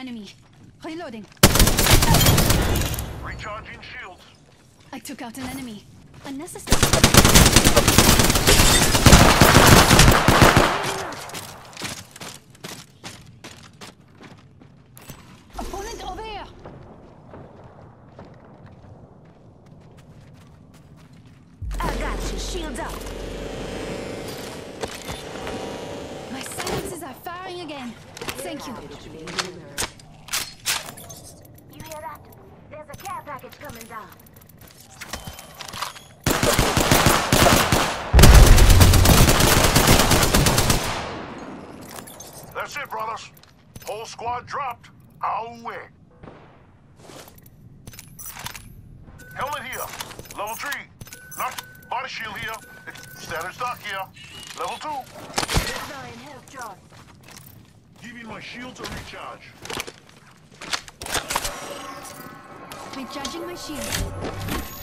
enemy. Reloading. Recharging shields. I took out an enemy. Unnecessary. Opponent over here. I got you. Shields up. My silences are firing again. Thank you. You hear that? There's a care package coming down. That's it, brothers. Whole squad dropped. Our way. Helmet here. Level three. Not body shield here. Standard stock here. Level two. Nine health jar. Giving my shields a recharge. Recharging my shield.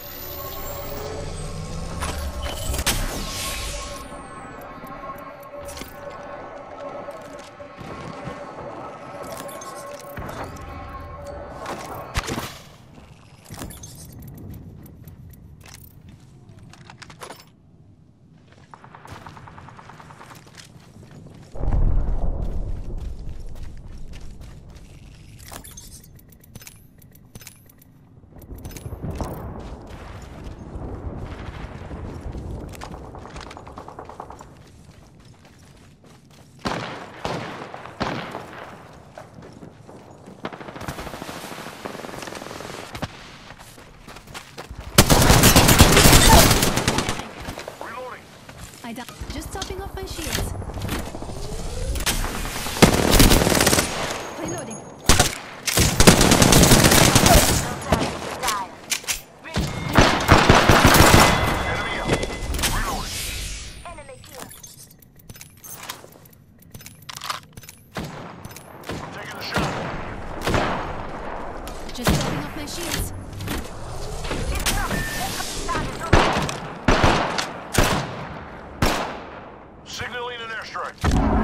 Shot. Just topping off my shields. Signaling an airstrike.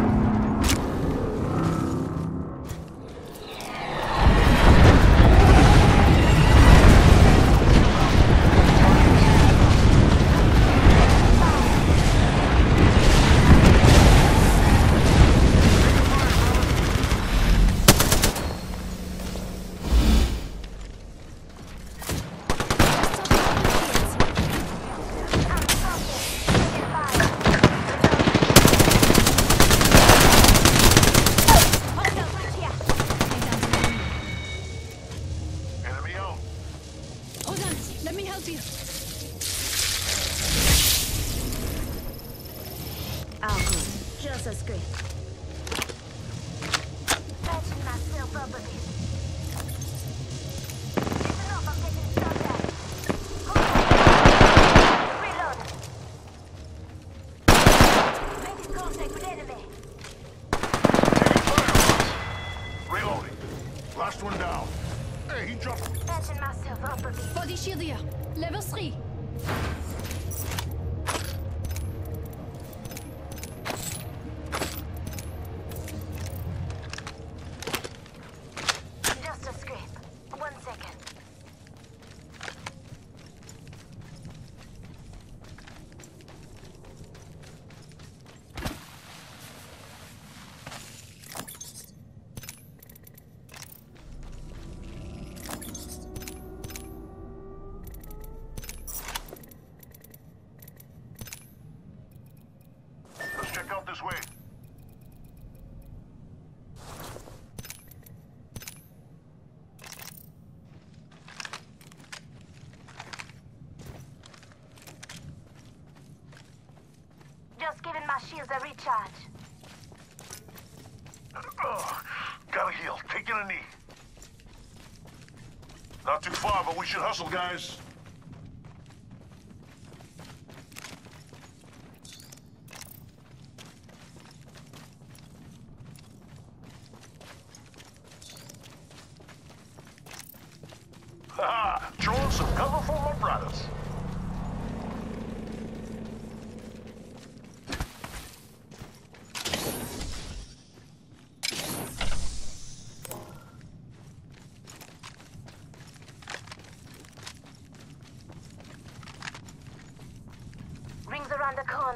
Myself up a bit. Listen up, I'm getting shot at. Hold on. Reload. Making contact with enemy. Taking fire. Reloading. Last one down. Hey, he dropped. Patching myself up a bit. Body shield here. Level 3. Just a scrape. One second. Let's check out this way. Just giving my shields a recharge. Ugh. Gotta heal. Taking a knee. Not too far, but we should hustle, guys.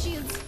shields.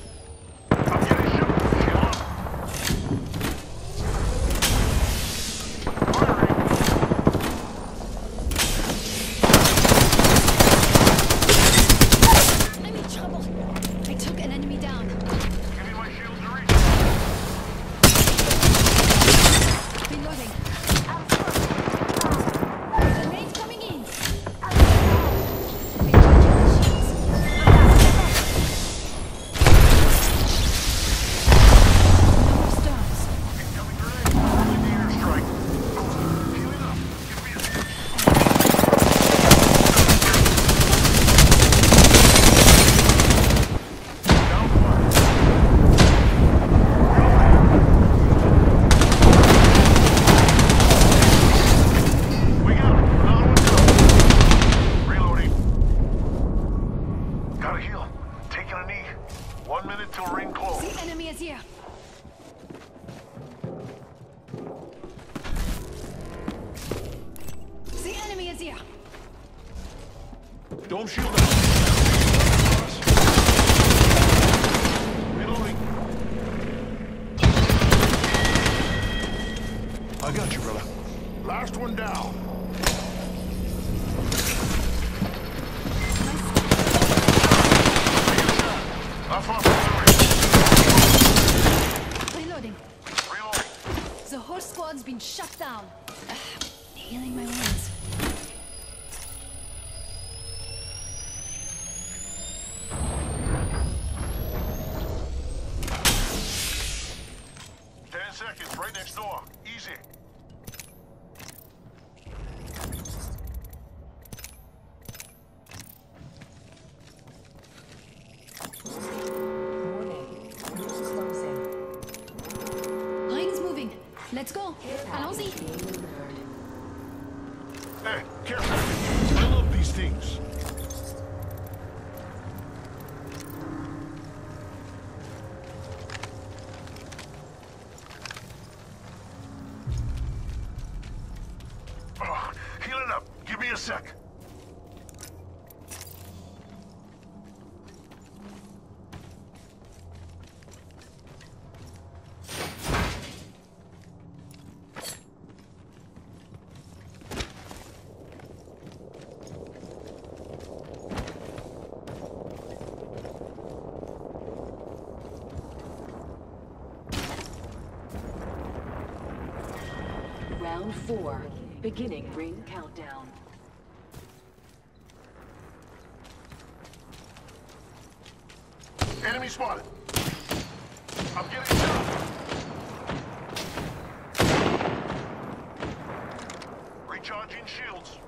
Dome shield out. Reloading. I got you, brother. Last one down. Reloading. The whole squad's been shut down. Healing my wounds. Let's go. Allons-y. Hey, careful. I love these things. Round four. Beginning ring countdown. Enemy spotted. I'm getting shot. Recharging shields.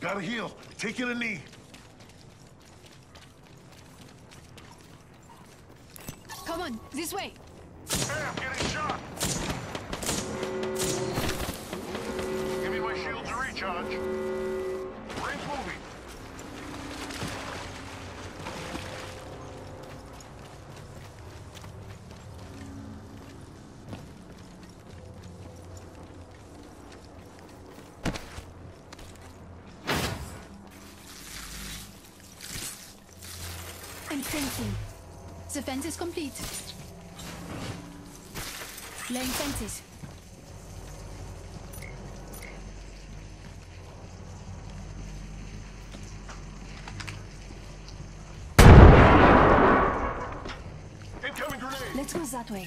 Gotta heal. Taking a knee. Come on, this way. Fencing. The fence is complete. Laying fences. Incoming grenade. Let's go that way.